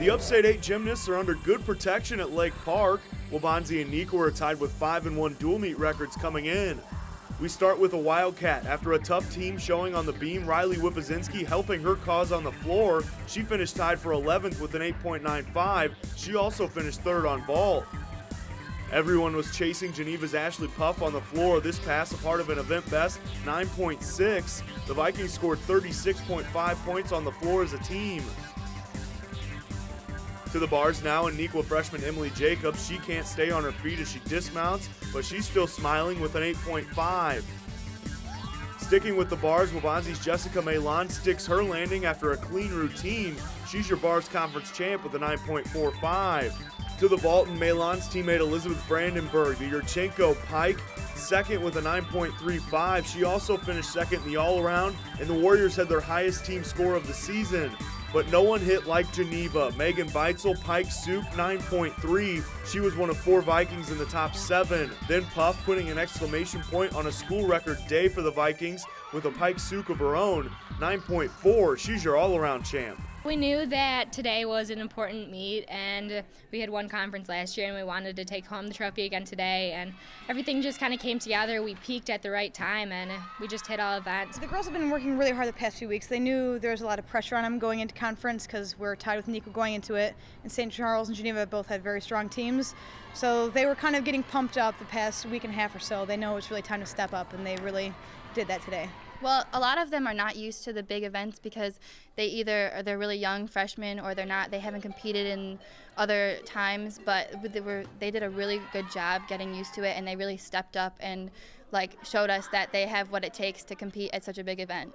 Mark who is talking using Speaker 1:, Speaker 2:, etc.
Speaker 1: The Upstate 8 gymnasts are under good protection at Lake Park. Waubonsie and Neuqua are tied with 5 and 1 dual meet records coming in. We start with a Wildcat. After a tough team showing on the beam, Riley Wipazinski helping her cause on the floor. She finished tied for 11th with an 8.95. She also finished third on vault. Everyone was chasing Geneva's Ashley Puff on the floor. This pass, a part of an event best 9.6. The Vikings scored 36.5 points on the floor as a team. To the bars now, and Neuqua freshman Emily Jacobs. She can't stay on her feet as she dismounts, but she's still smiling with an 8.5. Sticking with the bars, Waubonsie's Jessica Malon sticks her landing after a clean routine. She's your bars conference champ with a 9.45. To the vault and Malon's teammate Elizabeth Brandenburg, the Yurchenko Pike, second with a 9.35. She also finished second in the all around, and the Warriors had their highest team score of the season. But no one hit like Geneva. Megan Beitzel, Pike Tsuk, 9.3. She was one of four Vikings in the top seven. Then Puff putting an exclamation point on a school record day for the Vikings with a Pike Tsuk of her own, 9.4. She's your all around champ.
Speaker 2: We knew that today was an important meet, and we had won conference last year, and we wanted to take home the trophy again today. And everything just kind of came together. We peaked at the right time, and we just hit all events.
Speaker 3: The girls have been working really hard the past few weeks. They knew there was a lot of pressure on them going into conference because we're tied with Neuqua going into it, and St. Charles and Geneva both had very strong teams. So they were kind of getting pumped up the past week and a half or so. They know it's really time to step up, and they really did that today.
Speaker 4: Well, a lot of them are not used to the big events because they either are they're really young freshmen or they're not. They haven't competed in other times, but they were they did a really good job getting used to it, and they really stepped up and like showed us that they have what it takes to compete at such a big event.